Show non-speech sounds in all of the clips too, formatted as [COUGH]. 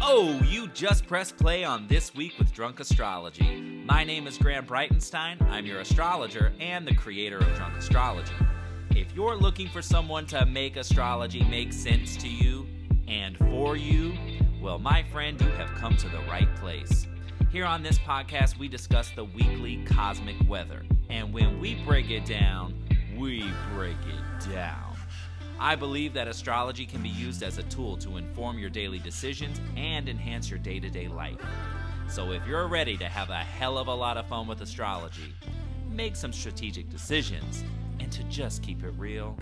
Oh, you just press play on This Week with Drunk Astrology. My name is Graham Breitenstein. I'm your astrologer and the creator of Drunk Astrology. If you're looking for someone to make astrology make sense to you and for you, well, my friend, you have come to the right place. Here on this podcast, we discuss the weekly cosmic weather. And when we break it down, we break it down. I believe that astrology can be used as a tool to inform your daily decisions and enhance your day to day life. So if you're ready to have a hell of a lot of fun with astrology, make some strategic decisions, and to just keep it real,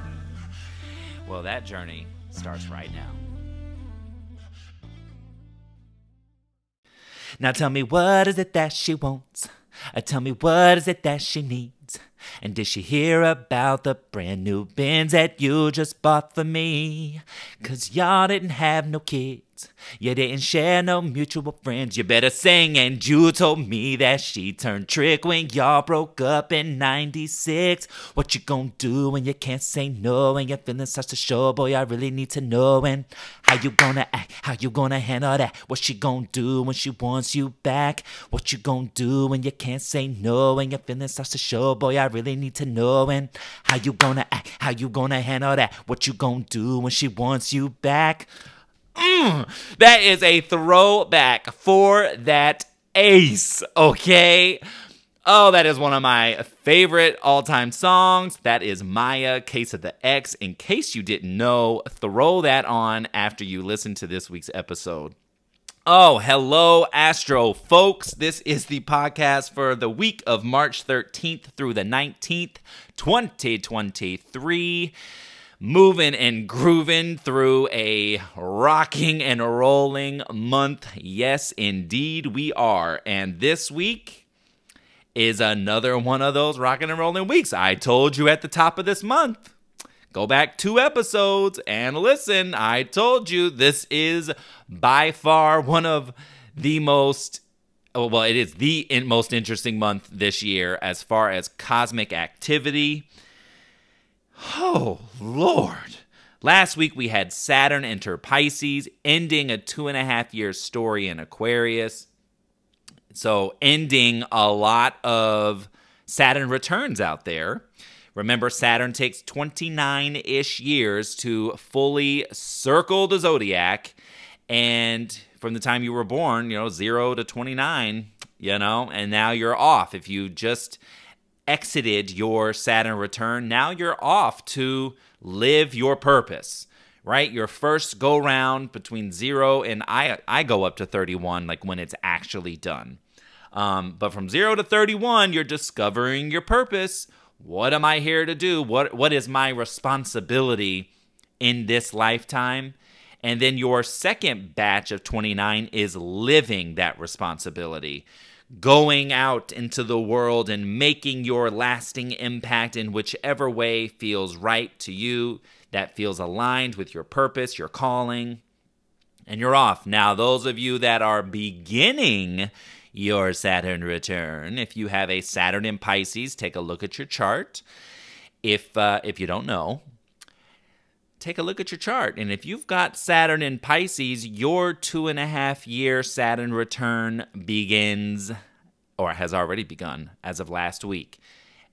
[LAUGHS] well, that journey starts right now. Now tell me what is it that she wants? Uh, tell me what is it that she needs? And did she hear about the brand new Benz that you just bought for me? Cause y'all didn't have no kids. You didn't share no mutual friends. You better sing. And you told me that she turned trick when y'all broke up in 96. What you gonna do when you can't say no and your feelings starts to show? Boy, I really need to know. And how you gonna act? How you gonna handle that? What she gonna do when she wants you back? What you gonna do when you can't say no and your feelings starts to show? Boy, I really need to know. And how you gonna act? How you gonna handle that? What you gonna do when she wants you back? Mm, that is a throwback for that ace, okay? Oh, that is one of my favorite all time songs. That is Mýa, Case of the Ex. In case you didn't know, throw that on after you listen to this week's episode. Oh, hello, Astro folks. This is the podcast for the week of March 13th through the 19th, 2023 moving and grooving through a rocking and rolling month. Yes, indeed, we are. And this week is another one of those rocking and rolling weeks. I told you at the top of this month. Go back two episodes and listen. I told you this is by far one of the most oh, well, it is the most interesting month this year as far as cosmic activity Oh, Lord. Last week we had Saturn enter Pisces, ending a two and a half year story in Aquarius. So, ending a lot of Saturn returns out there. Remember, Saturn takes 29 ish years to fully circle the zodiac. And from the time you were born, you know, zero to 29, you know, and now you're off. If you just exited your Saturn return, now you're off to live your purpose, right? Your first go round between zero and I, I go up to 31, like when it's actually done. Um, but from zero to 31, you're discovering your purpose. What am I here to do? What, what is my responsibility in this lifetime? And then your second batch of 29 is living that responsibility going out into the world and making your lasting impact in whichever way feels right to you, that feels aligned with your purpose, your calling, and you're off. Now, those of you that are beginning your Saturn return, if you have a Saturn in Pisces, take a look at your chart. If uh, if you don't know, take a look at your chart. And if you've got Saturn in Pisces, your two and a half year Saturn return begins or has already begun as of last week.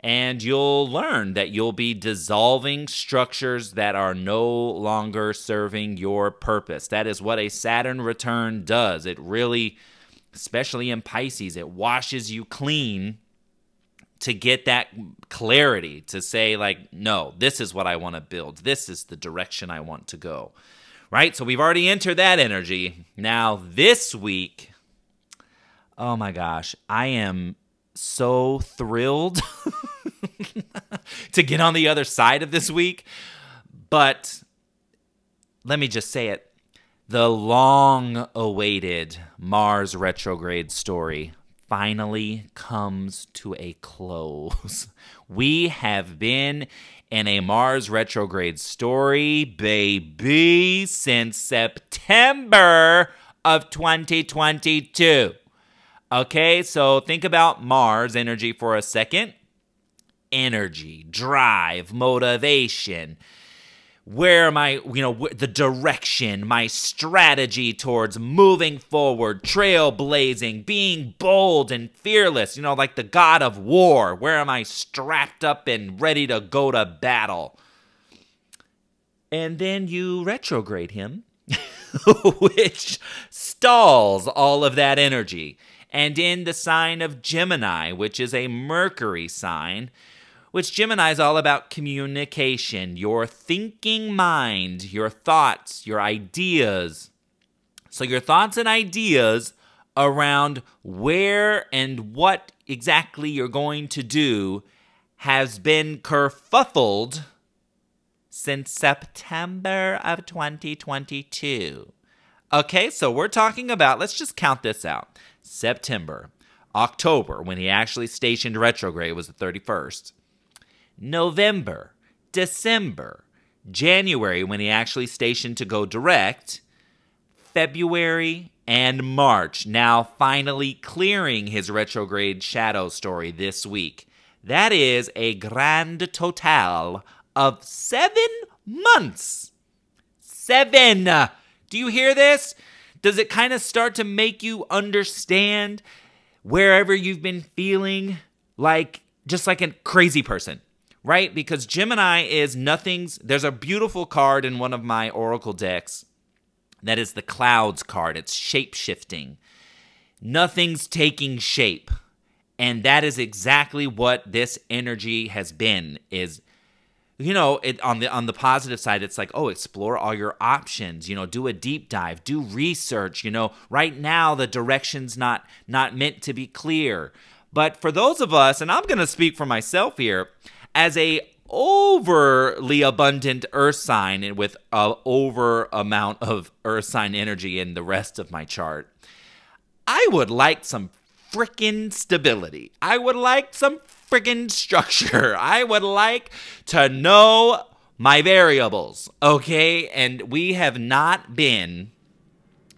And you'll learn that you'll be dissolving structures that are no longer serving your purpose. That is what a Saturn return does. It really, especially in Pisces, it washes you clean to get that clarity to say like no this is what i want to build. This is the direction i want to go. Right? So we've already entered that energy. Now this week oh my gosh i am so thrilled [LAUGHS] to get on the other side of this week. But let me just say it. The long awaited mars retrograde story finally comes to a close. [LAUGHS] We have been in a Mars retrograde story, baby, since September of 2022. Okay, so think about Mars energy for a second energy, drive, motivation. Where my you know the direction my strategy towards moving forward trailblazing being bold and fearless you know like the god of war. Where am i strapped up and ready to go to battle? And then you retrograde him [LAUGHS] which stalls all of that energy. And in the sign of gemini which is a mercury sign which Gemini is all about communication, your thinking mind, your thoughts, your ideas. So, your thoughts and ideas around where and what exactly you're going to do has been kerfuffled since September of 2022. Okay, so we're talking about, let's just count this out September, October, when he actually stationed retrograde, was the 31st. November, December, January, when he actually stationed to go direct, February, and March, now finally clearing his retrograde shadow story this week. That is a grand total of seven months. Seven! Do you hear this? Does it kind of start to make you understand wherever you've been feeling like just like a crazy person? Right? Because Gemini is nothing's. There's a beautiful card in one of my Oracle decks that is the Clouds card. It's shape shifting. Nothing's taking shape. And that is exactly what this energy has been is you know it on the on the positive side it's like oh explore all your options you know do a deep dive do research you know right now the direction's not not meant to be clear but for those of us and i'm going to speak for myself here as a overly abundant earth sign and with a over amount of earth sign energy in the rest of my chart i would like some freaking stability. I would like some freaking structure. [LAUGHS] I would like to know my variables okay? And we have not been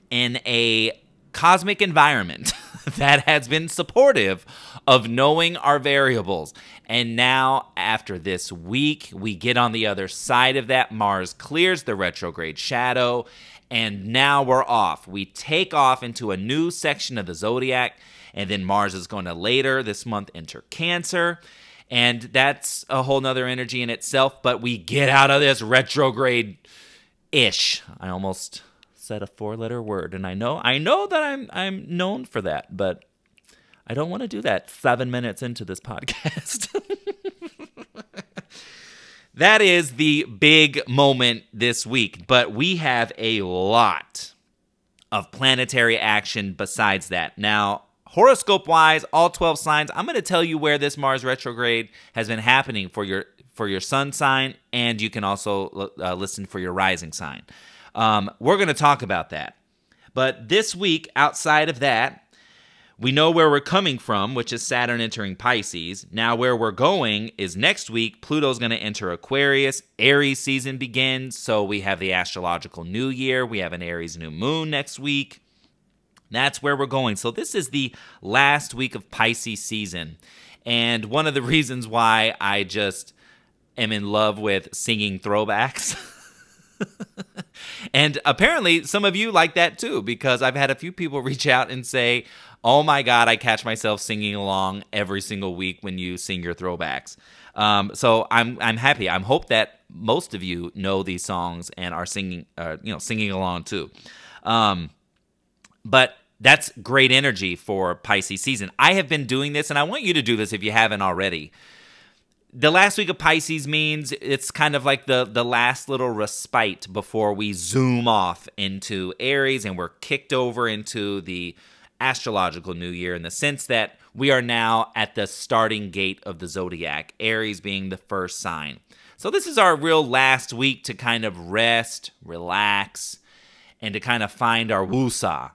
in a cosmic environment [LAUGHS] [LAUGHS] that has been supportive of knowing our variables. And now, after this week, we get on the other side of that. Mars clears the retrograde shadow, and now we're off. We take off into a new section of the zodiac, and then Mars is going to later this month enter Cancer. And that's a whole nother energy in itself, but we get out of this retrograde ish. I almost said a four letter word, and I know I know that I'm I'm known for that, but I don't want to do that seven minutes into this podcast. [LAUGHS] that is the big moment this week, but we have a lot of planetary action besides that. Now, horoscope wise, all 12 signs, I'm going to tell you where this Mars retrograde has been happening for your for your sun sign and you can also uh, listen for your rising sign. Um, we're going to talk about that. But this week, outside of that, we know where we're coming from, which is Saturn entering Pisces. Now, where we're going is next week, Pluto's going to enter Aquarius. Aries season begins. So we have the astrological new year. We have an Aries new moon next week. That's where we're going. So this is the last week of Pisces season. And one of the [LAUGHS] reasons why I just am in love with singing throwbacks. [LAUGHS] and apparently, some of you like that too, because I've had a few people [LAUGHS] reach out and say, oh my god, I catch myself singing along every single week when you sing your throwbacks. Um, so I'm I'm happy. I'm hope that most of you know these songs and are singing, uh, you know, singing along too. Um, but that's great energy for Pisces season. I have been doing this, and I want you to do this if you haven't already. The last week of Pisces means it's kind of like the the last little respite before we zoom off into Aries and we're kicked over into the astrological new year in the sense that we are now at the starting gate of the zodiac, Aries being the first sign. So, this is our real last week to kind of rest, relax, and to kind of find our woosah.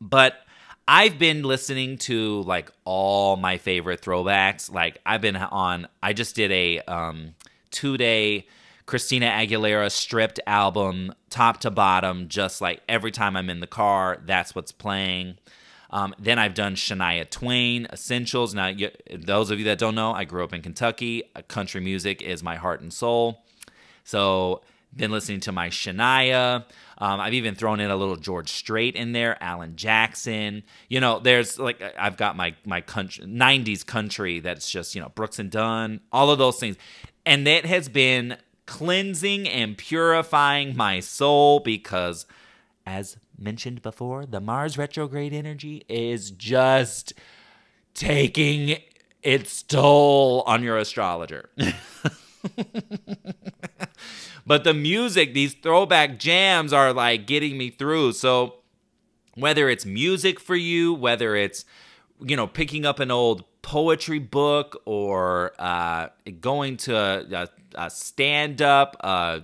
But I've been listening to like all my favorite throwbacks. Like, I've been on, I just did a um, two day Christina Aguilera stripped album, top to bottom, just like every time I'm in the car, that's what's playing. Um, then I've done Shania Twain Essentials. Now, you, those of you that don't know, I grew up in Kentucky. Uh, country music is my heart and soul. So, been listening to my Shania. Um, I've even thrown in a little George Strait in there, Alan Jackson. You know, there's like I've got my my country, 90s country that's just, you know, Brooks and Dunn, all of those things. And that has been cleansing and purifying my soul because as mentioned before, the Mars retrograde energy is just taking its toll on your astrologer. [LAUGHS] but the music, these throwback jams are like getting me through. So whether it's music for you, whether it's you know picking up an old poetry book or uh, going to a, a stand up, uh,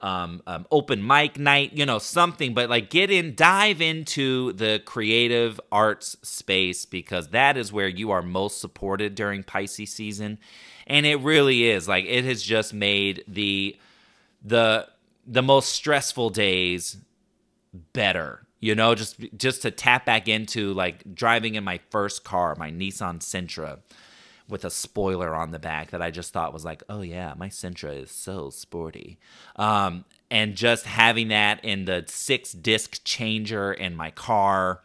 um, um, open mic night, you know, something, but like get in, dive into the creative arts space because that is where you are most supported during Pisces season. And it really is like it has just made the the the most stressful days better you know just just to tap back into like driving in my first car my nissan sentra with a spoiler on the back that i just thought was like oh yeah my sentra is so sporty. Um, and just having that in the six disc changer in my car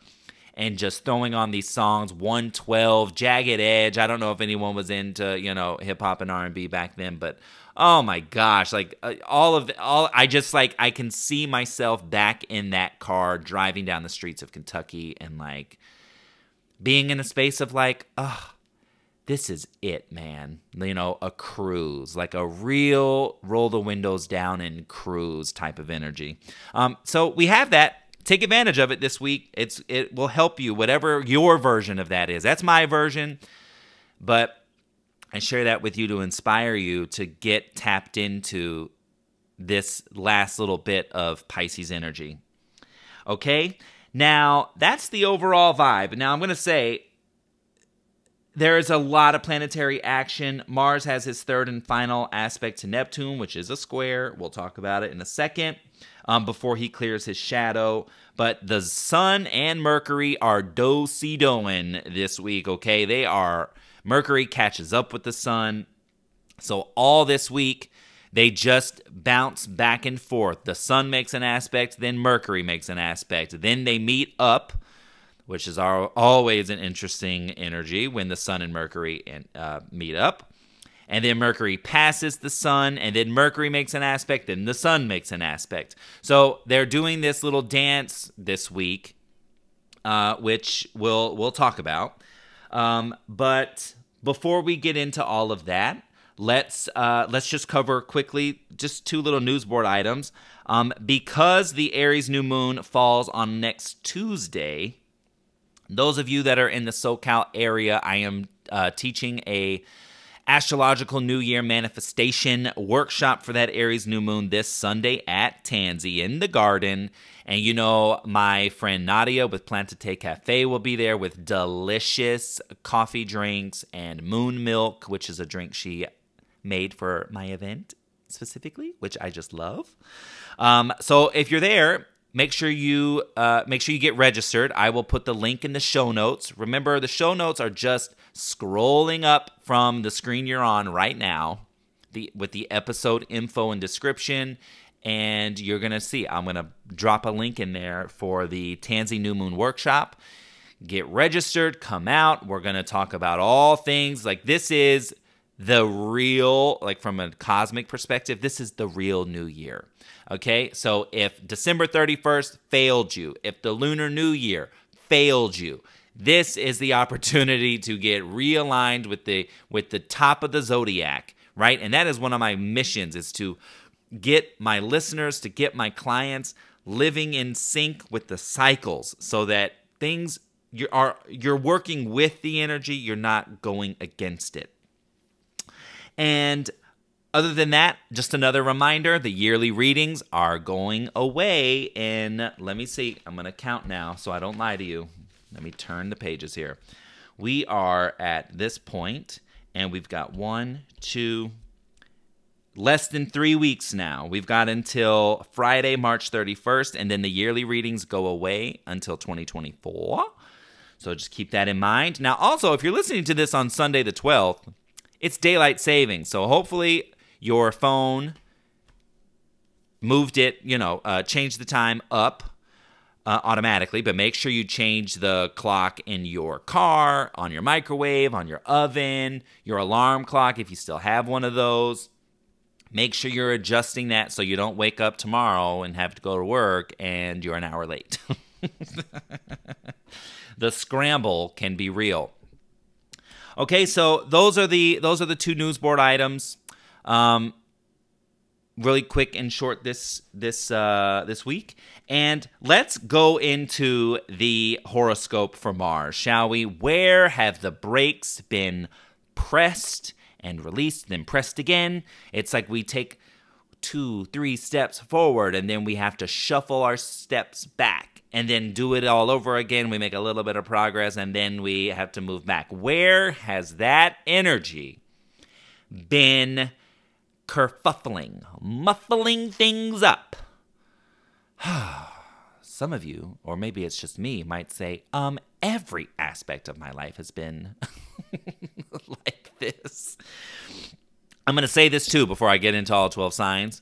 and just throwing on these songs 112 jagged edge. I don't know if anyone was into you know hip hop and r&b back then but oh my gosh like uh, all of all i just like i can see myself back in that car driving down the streets of kentucky and like being in a space of like oh this is it man. You know a cruise like a real roll the windows down and cruise type of energy. Um, so we have that. Take advantage of it this week. It's it will help you whatever your version of that is. That's my version but I share that with you to inspire you to get tapped into this last little bit of Pisces energy. Okay? Now, that's the overall vibe. Now, I'm going to say there is a lot of planetary action. Mars has his third and final aspect to Neptune, which is a square. We'll talk about it in a second um, before he clears his shadow. But the Sun and Mercury are do si doing this week, okay? They are Mercury catches up with the sun. So all this week, they just bounce back and forth. The sun makes an aspect, then Mercury makes an aspect. Then they meet up, which is always an interesting energy when the sun and Mercury uh, meet up. And then Mercury passes the sun, and then Mercury makes an aspect, then the sun makes an aspect. So they're doing this little dance this week, uh, which we'll we'll talk about. Um, but before we get into all of that, let's uh, let's just cover quickly just two little news board items. Um, because the Aries new moon falls on next Tuesday, those of you that are in the SoCal area, I am uh, teaching a astrological new year manifestation workshop for that Aries new moon this Sunday at Tansy in the garden. And you know, my friend Nadia with Plantate Cafe will be there with delicious coffee drinks and moon milk, which is a drink she made for my event specifically, which I just love. Um, so if you're there, make sure you uh, make sure you get registered. I will put the link in the show notes. Remember, the show notes are just scrolling up from the screen you're on right now, the with the episode info and description. And you're gonna see. I'm gonna drop a link in there for the Tansy New Moon workshop. Get registered, come out. We're gonna talk about all things like this is the real, like from a cosmic perspective, this is the real new year. Okay, so if December 31st failed you, if the Lunar New Year failed you, this is the opportunity to get realigned with the with the top of the zodiac, right? And that is one of my missions is to get my listeners, to get my clients living in sync with the cycles so that things you are you're working with the energy, you're not going against it. And other than that, just another reminder the yearly readings are going away in, let me see, I'm going to count now so I don't lie to you. Let me turn the pages here. We are at this point, and we've got one, two, less than three weeks now. We've got until Friday, March 31st, and then the yearly readings go away until 2024. So just keep that in mind. Now, also, if you're listening to this on Sunday the 12th, it's daylight saving. So hopefully your phone moved it, you know, uh, changed the time up uh, automatically, but make sure you change the clock in your car, on your microwave, on your oven, your alarm clock if you still have one of those. Make sure you're adjusting that so you don't wake up tomorrow and have to go to work and you're an hour late. [LAUGHS] the scramble can be real. Okay, so those are the those are the two news board items. Um, really quick and short this this uh, this week, and let's go into the horoscope for Mars, shall we? Where have the brakes been pressed and released, then pressed again? It's like we take two, three steps forward, and then we have to shuffle our steps back and then do it all over again. We make a little bit of progress, and then we have to move back. Where has that energy been kerfuffling, muffling things up? [SIGHS] Some of you, or maybe it's just me, might say, um, every aspect of my life has been [LAUGHS] like this. I'm going to say this too before I get into all 12 signs.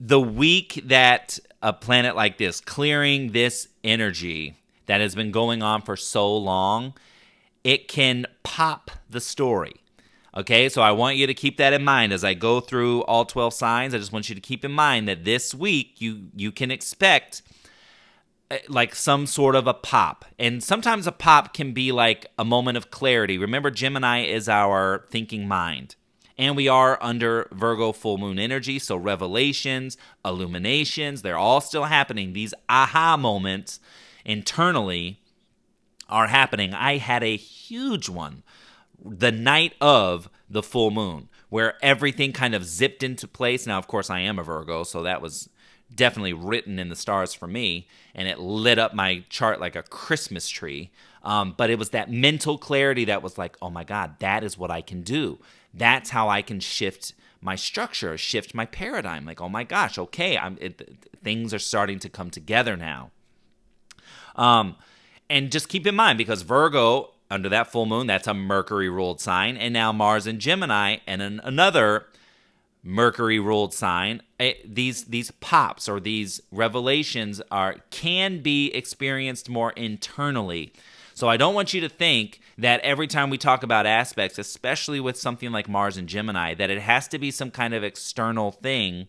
The week that a planet like this, clearing this energy that has been going on for so long, it can pop the story. Okay, so I want you to keep that in mind as I go through all 12 signs. I just want you to keep in mind that this week you you can expect eh, like some sort of a pop. And sometimes a pop can be like a moment of clarity. Remember Gemini is our thinking mind and we are under Virgo full moon energy. So, revelations, illuminations, they're all still happening. These aha moments internally are happening. I had a huge one the night of the full moon where everything kind of zipped into place. Now, of course, I am a Virgo, so that was definitely written in the stars for me, and it lit up my chart like a Christmas tree. Um, but it was that mental clarity that was like, oh my God, that is what I can do. That's how I can shift my structure, shift my paradigm. Like, oh my gosh, okay, I'm it, things are starting to come together now. Um, and just keep in mind because Virgo under that full moon, that's a Mercury ruled sign, and now Mars and Gemini and an, another Mercury ruled sign. It, eh, these these pops or these revelations are can be experienced more internally. So I don't want you to think that every time we talk about aspects, especially with something like Mars and Gemini, that it has to be some kind of external thing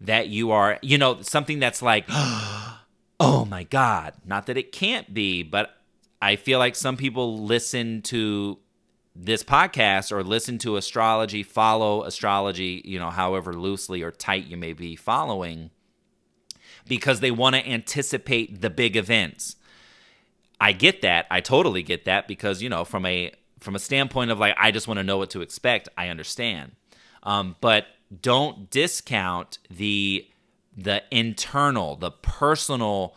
that you are, you know, something that's like, [GASPS] oh my God. Not that it can't be, but I feel like some people listen to this podcast or listen to astrology, follow astrology, you know, however loosely or tight you may be following, because they want to anticipate the big events. I get that. I totally get that because, you know, from a from a standpoint of like I just want to know what to expect, I understand. Um, but don't discount the the internal, the personal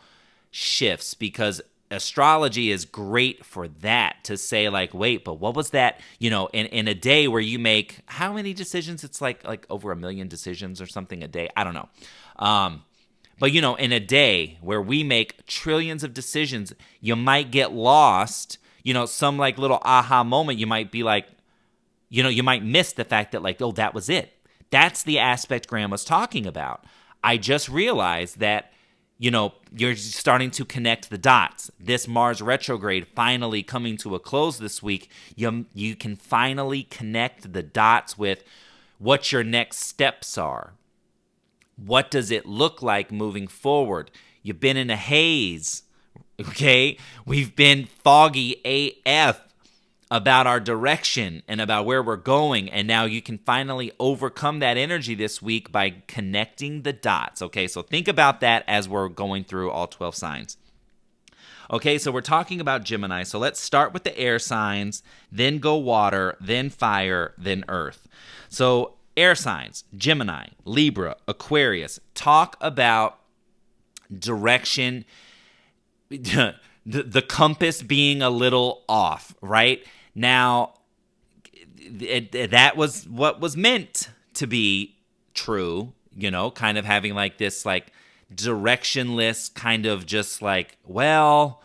shifts because astrology is great for that to say like wait but what was that you know in, in a day where you make how many decisions it's like like over a million decisions or something a day i don't know um but you know in a day where we make trillions of decisions you might get lost you know some like little aha moment you might be like you know you might miss the fact that like oh that was it that's the aspect graham was talking about i just realized that you know, you're starting to connect the dots. This Mars retrograde finally coming to a close this week. You, you can finally connect the dots with what your next steps are. What does it look like moving forward? You've been in a haze, okay? We've been foggy AF about our direction and about where we're going. And now you can finally overcome that energy this week by connecting the dots. Okay, so think about that as we're going through all 12 signs. Okay, so we're talking about Gemini. So let's start with the air signs, then go water, then fire, then earth. So, air signs Gemini, Libra, Aquarius talk about direction, [LAUGHS] the, the compass being a little off, right? Now, it, it, that was what was meant to be true, you know, kind of having like this like directionless kind of just like, well,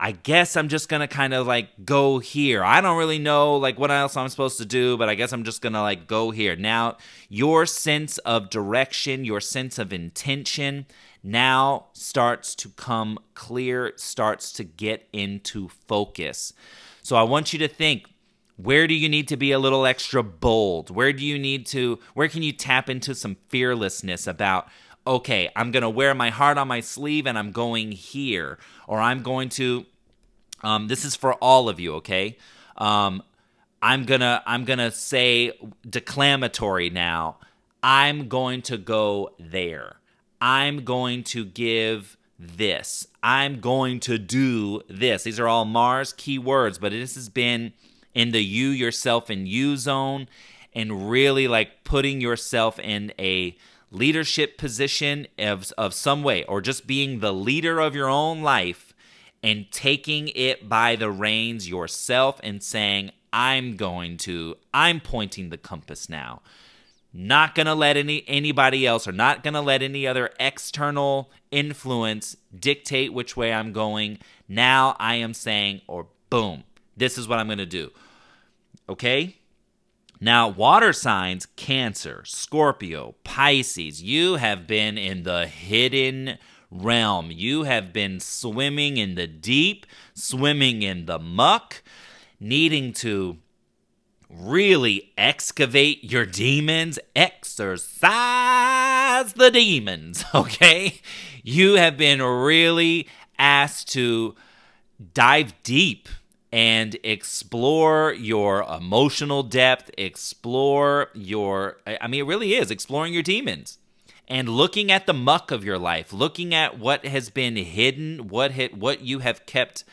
I guess I'm just gonna kind of like go here. I don't really know like what else I'm supposed to do, but I guess I'm just gonna like go here. Now, your sense of direction, your sense of intention now starts to come clear, starts to get into focus. So I want you to think where do you need to be a little extra bold? Where do you need to, where can you tap into some fearlessness about, okay, I'm going to wear my heart on my sleeve and I'm going here, or I'm going to, um, this is for all of you, okay? Um, I'm gonna I'm gonna say declamatory now. I'm going to go there. I'm going to give this. I'm going to do this. These are all Mars keywords, but this has been in the you yourself and you zone and really like putting yourself in a leadership position of, of some way or just being the leader of your own life and taking it by the reins yourself and saying, I'm going to, I'm pointing the compass now. Not gonna let any anybody else or not gonna let any other external influence dictate which way I'm going. Now I am saying, or boom, this is what I'm gonna do. Okay? Now, water signs, Cancer, Scorpio, Pisces, you have been in the hidden realm. You have been swimming in the deep, swimming in the muck, needing to really excavate your demons, exorcise the demons, [LAUGHS] okay? You have been really asked to dive deep and explore your emotional depth, explore your, I mean, it really is exploring your demons and looking at the muck of your life, looking at what has been hidden, what hit, what you have kept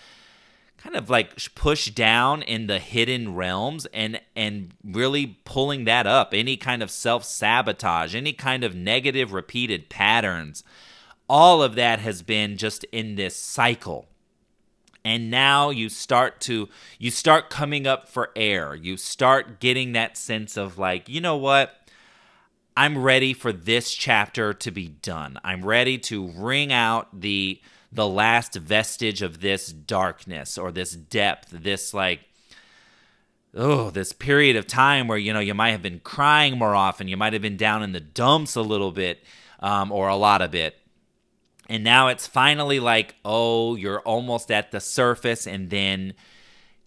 kind of like pushed down in the hidden realms and and really pulling that up. Any kind of self-sabotage any kind of negative repeated patterns all of that has been just in this cycle and now you start to you start coming up for air. You start getting that sense of like you know what? I'm ready for this chapter to be done. I'm ready to wring out the the last vestige of this darkness or this depth this like oh this period of time where you know you might have been crying more often. You might have been down in the dumps a little bit um, or a lot of it and now it's finally like, oh, you're almost at the surface, and then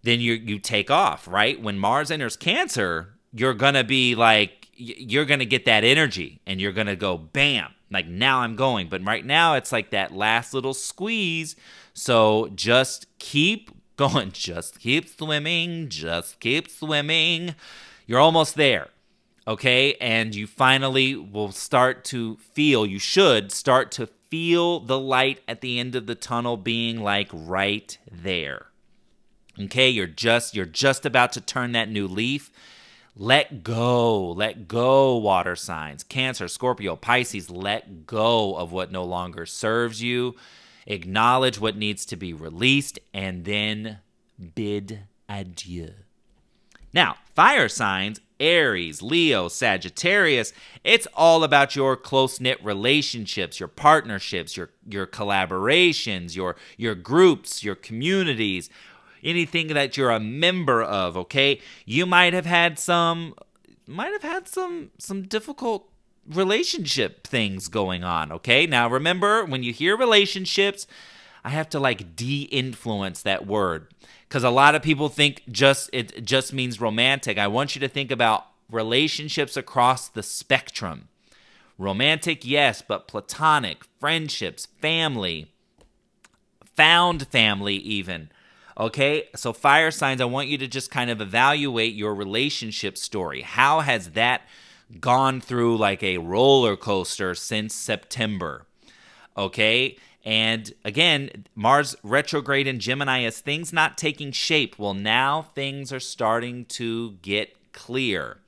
then you you take off, right? When Mars enters Cancer, you're gonna be like, you're gonna get that energy, and you're gonna go bam, like now I'm going. But right now it's like that last little squeeze. So just keep [LAUGHS] going, just keep swimming, just keep swimming. You're almost there okay? And you finally will start to feel, you should start to feel the light at the end of the tunnel being like right there. Okay, you're just you're just about to turn that new leaf. Let go. Let go water signs. Cancer, Scorpio, Pisces, let go of what no longer serves you. Acknowledge what needs to be released and then bid adieu. Now, fire signs Aries, Leo, Sagittarius. It's all about your close-knit relationships, your partnerships, your your collaborations, your your groups, your communities, anything that you're a member of, okay? You might have had some might have had some some difficult relationship things going on, okay? Now remember when you hear relationships, I have to like de-influence that word because a lot of people think just it just means romantic. I want you to think about relationships across the spectrum. Romantic, yes, but platonic, friendships, family, found family, even. Okay, so fire signs, I want you to just kind of evaluate your relationship story. How has that gone through like a roller coaster since September? Okay, and again, Mars retrograde in Gemini is things not taking shape. Well, now things are starting to get clear.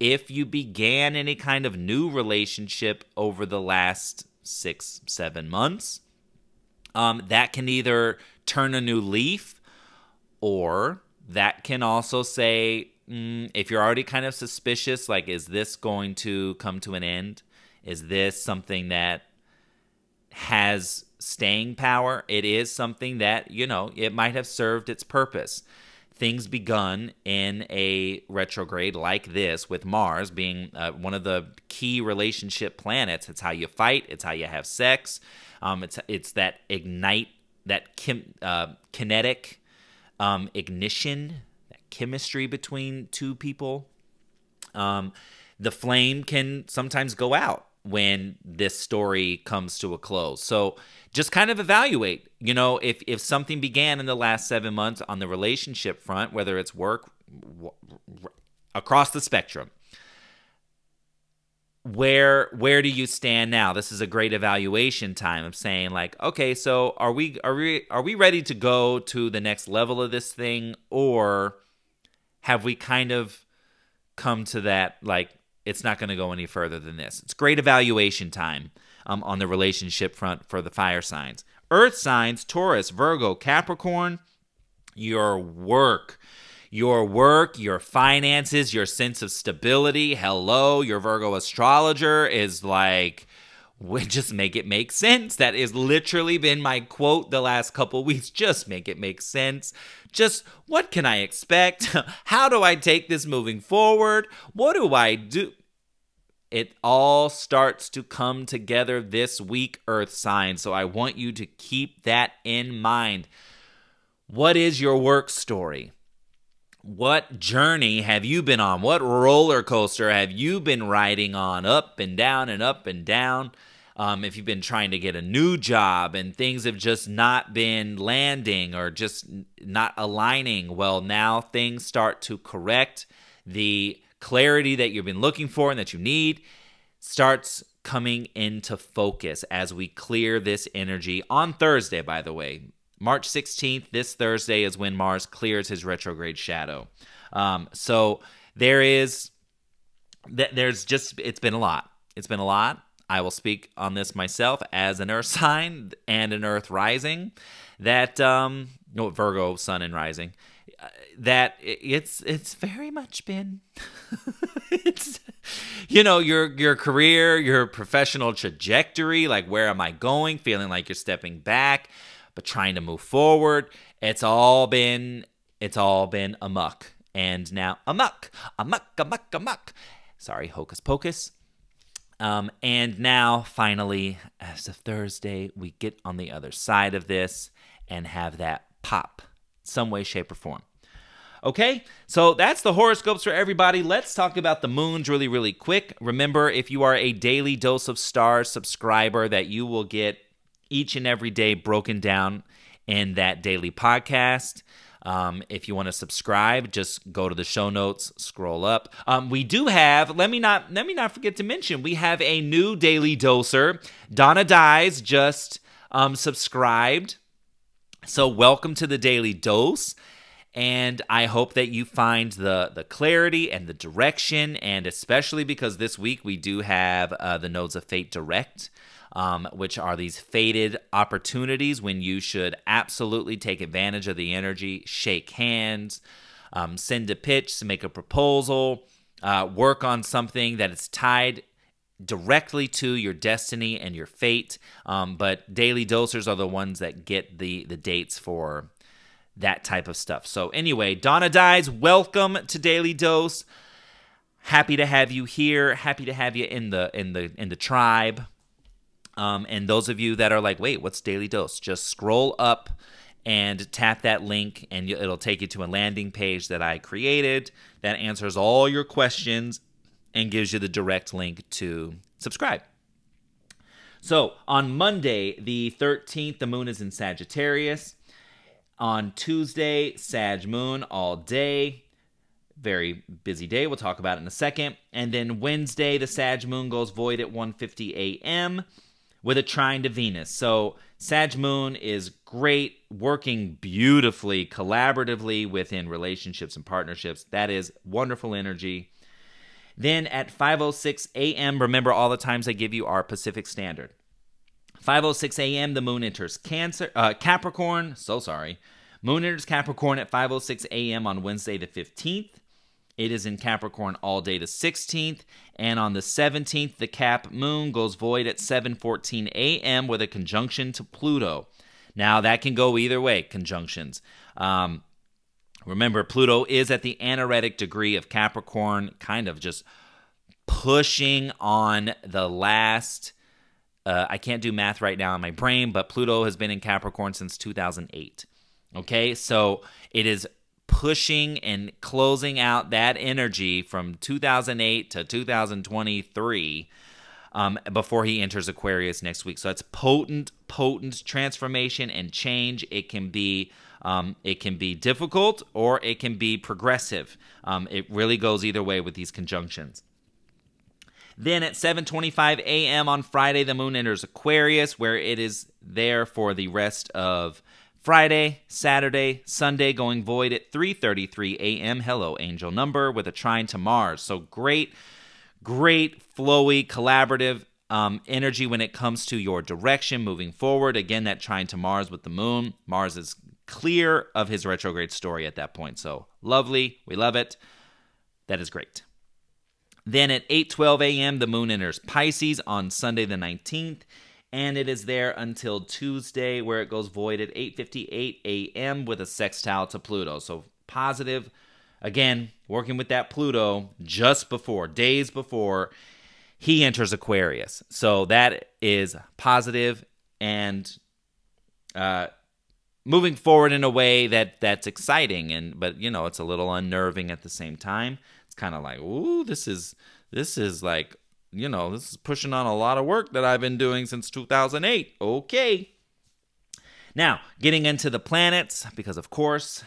If you began any kind of new relationship over the last six, seven months, um, that can either turn a new leaf or that can also say, mm, if you're already kind of suspicious, like, is this going to come to an end? Is this something that has staying power. It is something that, you know, it might have served its purpose. Things begun in a retrograde like this, with Mars being uh, one of the key relationship planets. It's how you fight, it's how you have sex, um, it's, it's that ignite, that uh, kinetic um, ignition, that chemistry between two people. Um, the flame can sometimes go out when this story comes to a close. So just kind of evaluate, you know, if if something began in the last 7 months on the relationship front, whether it's work w- across the spectrum, where where do you stand now? This is a great evaluation time of saying like okay so are we are we are we ready to go to the next level of this thing? Or have we kind of come to that like it's not going to go any further than this. It's great evaluation time um, on the relationship front for the fire signs. Earth signs, Taurus, Virgo, Capricorn, your work. Your work, your finances, your sense of stability. Hello, your Virgo astrologer is like, we [LAUGHS] just make it make sense. That has literally been my quote the last couple [LAUGHS] weeks. Just make it make sense. Just what can I expect? [LAUGHS] How do I take this moving forward? What do I do? It all starts to come together this week, Earth sign. So I want you to keep that in mind. What is your work story? What journey have you been on? What roller coaster have you been riding on? Up and down and up and down. Um, if you've been trying to get a new job and things have just not been landing or just not aligning, well, now things start to correct. The clarity that you've been looking for and that you need starts coming into focus as we clear this energy on Thursday, by the way. March 16th, this Thursday, is when Mars clears his retrograde shadow. Um, so there is, that there's just, it's been a lot. It's been a lot. I will speak on this myself as an Earth [LAUGHS] sign and an Earth rising. That, um, no, Virgo, Sun and rising that it's it's very much been [LAUGHS] it's you know your your career your professional trajectory like where am i going? Feeling like you're stepping back but trying to move forward. It's all been it's all been amuck. And now amuck amuck amuck amuck. Sorry hocus pocus. Um, and now finally as of thursday we get on the other side of this and have that pop some way shape or form Okay, so that's the horoscopes for everybody. Let's talk about the moons really, really quick. Remember, if you are a daily dose of stars subscriber, that you will get each and every day broken down in that daily podcast. Um, if you want to subscribe, just go to the show notes, scroll up. Um, we do have. Let me not let me not forget to mention we have a new daily doser. Donna Dies just um, subscribed. So welcome to the daily dose and I hope that you find the the clarity and the direction, and especially because this week we do have uh, the Nodes of Fate Direct, um, which are these fated opportunities when you should absolutely take advantage of the energy, shake hands, um, send a pitch, make a proposal, uh, work on something that is tied directly to your destiny and your fate. Um, but daily dosers are the ones that get the the dates for that type of stuff. So, anyway, Donna Dies, welcome to Daily Dose. Happy to have you here. Happy to have you in the in the in the tribe. Um, and those of you that are like, wait, what's Daily Dose? Just scroll up and tap that link, and it'll take you to a landing page that I created that answers all your questions and gives you the direct link to subscribe. So on Monday, the 13th, the moon is in Sagittarius. On Tuesday, Sag Moon all day. Very busy day. We'll talk about it in a second. And then Wednesday, the Sag Moon goes void at 1:50 a.m. with a trine to Venus. So Sag Moon is great, working beautifully, collaboratively within relationships and partnerships. That is wonderful energy. Then at 5:06 a.m., remember all the times I give you are Pacific Standard. 5:06 a.m. the moon enters Cancer uh, Capricorn. So sorry. Moon enters Capricorn at 5:06 a.m. on Wednesday the 15th. It is in Capricorn all day the 16th, and on the 17th, the Cap moon goes void at 7:14 a.m. with a conjunction to Pluto. Now that can go either way, conjunctions. Um, remember, Pluto is at the anaretic degree of Capricorn, kind of just pushing on the last. Uh, I can't do math right now in my brain, but Pluto has been in Capricorn since 2008. Okay, so it is pushing and closing out that energy from 2008 to 2023 um, before he enters Aquarius next week. So it's potent, potent transformation and change. It can be um, it can be difficult or it can be progressive. Um, it really goes either way with these conjunctions. Then at 7:25 a.m. on Friday, the moon enters Aquarius, where it is there for the rest of Friday, Saturday, Sunday going void at 3:33 a.m. Hello angel number with a trine to Mars. So great great flowy collaborative um, energy when it comes to your direction moving forward. Again, that trine to Mars with the moon. Mars is clear of his retrograde story at that point. So lovely. We love it. That is great. Then at 8:12 a.m., the moon enters Pisces on Sunday the 19th and it is there until Tuesday where it goes void at 8:58 a.m. with a sextile to Pluto. So positive again, working with that Pluto just before, days before he enters Aquarius. So that is positive and uh moving forward in a way that that's exciting and but you know, it's a little unnerving at the same time. It's kind of like, "Ooh, this is this is like you know, this is pushing on a lot of work that I've been doing since 2008. Okay. Now, getting into the planets, because of course,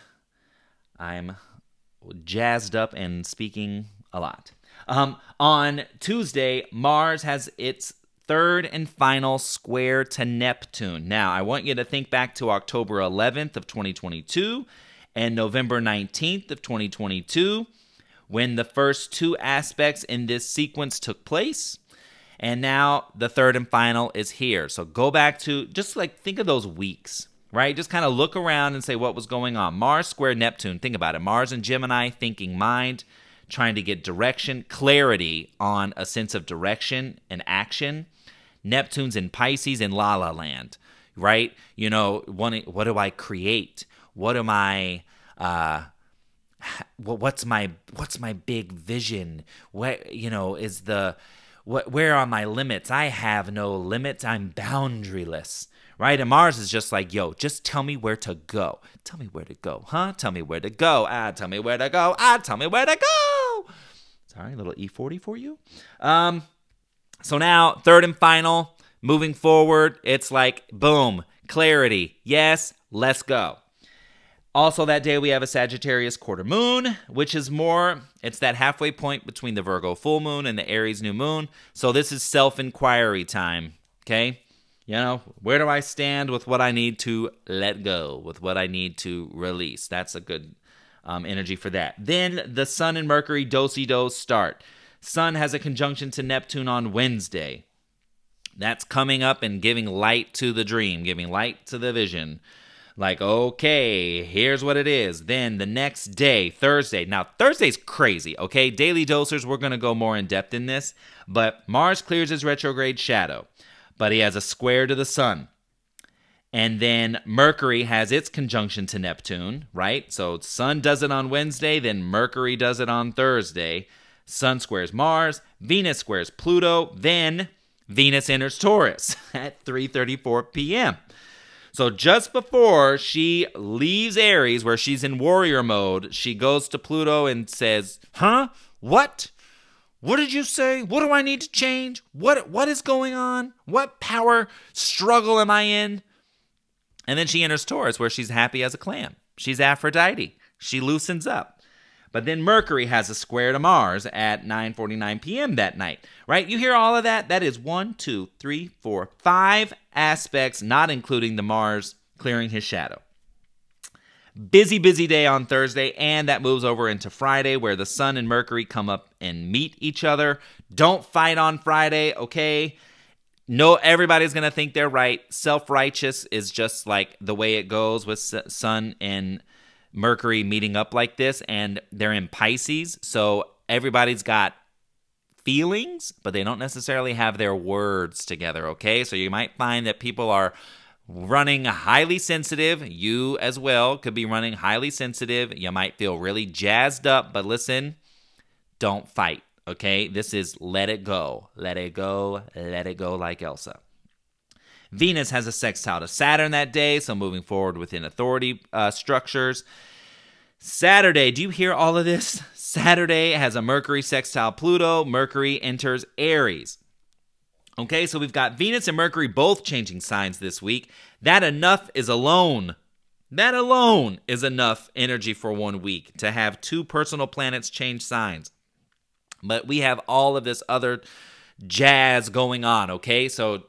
I'm jazzed up and speaking a lot. Um, on Tuesday, Mars has its third and final square to Neptune. Now, I want you to think back to October 11th of 2022 and November 19th of 2022 when the first two aspects in this sequence took place. And now the third and final is here. So go back to just like think of those weeks, right? Just kind of look around and say what was going on. Mars square Neptune, think about it. Mars and Gemini, thinking mind, trying to get direction, clarity on a sense of direction and action. Neptune's in Pisces in La La Land, right? You know, what, what do I create? What am I uh, what's my what's my big vision what you know is the what where are my limits i have no limits i'm boundaryless right? And mars is just like yo just tell me where to go. Tell me where to go huh? Tell me where to go. Ah tell me where to go. Ah tell me where to go. Sorry a little E-40 for you. Um so now third and final moving forward it's like boom clarity. Yes let's go. Also, that day we have a Sagittarius quarter moon, which is more, it's that halfway point between the Virgo full moon and the Aries new moon. So, this is self inquiry time. Okay. You know, where do I stand with what I need to let go, with what I need to release? That's a good um, energy for that. Then the Sun and Mercury dosey dose start. Sun has a conjunction to Neptune on Wednesday. That's coming up and giving light to the dream, giving light to the vision. Like, okay, here's what it is. Then the next day, Thursday. Now, Thursday's crazy, okay? Daily dosers, we're to go more in depth in this. But Mars clears his retrograde shadow, but he has a square to the sun. And then Mercury has its conjunction to Neptune, right? So Sun does it on Wednesday, then Mercury does it on Thursday. Sun squares Mars, Venus squares Pluto, then Venus enters Taurus [LAUGHS] at 3:34 p.m. So just before she leaves Aries, where she's in warrior mode, she goes to Pluto and says, Huh? What? What did you say? What do I need to change? What what is going on? What power struggle am I in? And then she enters Taurus, where she's happy as a clam. She's Aphrodite. She loosens up. But then Mercury has a square to Mars at 9:49 p.m. that night, right? You hear all of that? That is one, two, three, four, five aspects, not including the Mars clearing his shadow. Busy, busy day on Thursday, and that moves over into Friday where the Sun and Mercury come up and meet each other. Don't fight on Friday, okay? No, everybody's gonna think they're right. Self righteous is just like the way it goes with Sun and Mercury meeting up like this, and they're in Pisces. So everybody's got feelings, but they don't necessarily have their words together, okay? So you might find that people are running highly sensitive. You as well could be running highly sensitive. You might feel really jazzed up, but listen, don't fight, okay? This is let it go. Let it go. Let it go like Elsa. Venus has a sextile to Saturn that day, so moving forward within authority uh, structures. Saturday, do you hear all of this? [LAUGHS] Saturday has a Mercury sextile Pluto. Mercury enters Aries. Okay, so we've got Venus and Mercury both changing signs this week. That enough is alone. That alone is enough energy for one week to have two personal planets change signs. But we have all of this other jazz going on, okay? So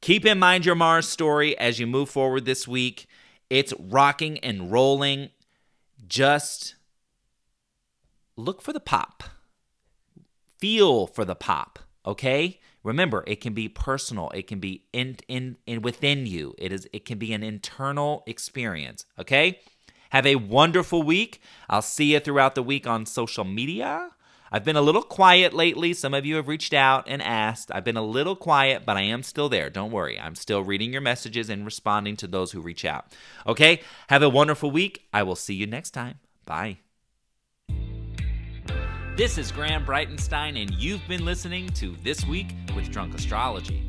keep in mind your Mars story as you move forward this week. It's rocking and rolling. Just look for the pop, feel for the pop, okay? Remember, it can be personal. It can be in, in, in within you. It is it can be an internal experience. Okay? Have a wonderful week. I'll see you throughout the week on social media. I've been a little quiet lately. Some of you have reached out and asked. I've been a little quiet, but I am still there. Don't worry. I'm still reading your messages and responding to those who reach out. Okay? Have a wonderful week. I will see you next time. Bye. This is Graham Breitenstein, and you've been listening to This Week with Drunk Astrology.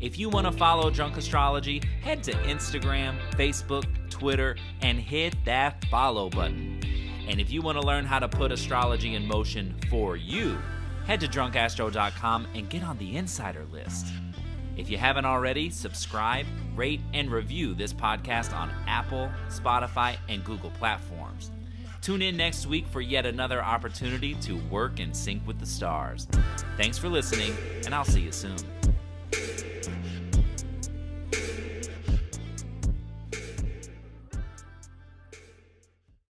If you want to follow Drunk Astrology, head to Instagram, Facebook, Twitter, and hit that follow button. And if you want to learn how to put astrology in motion for you, head to drunkastro.com and get on the insider list. If you haven't already, subscribe, rate, and review this podcast on Apple, Spotify, and Google platforms. Tune in next week for yet another opportunity to work in sync with the stars. Thanks for listening, and I'll see you soon.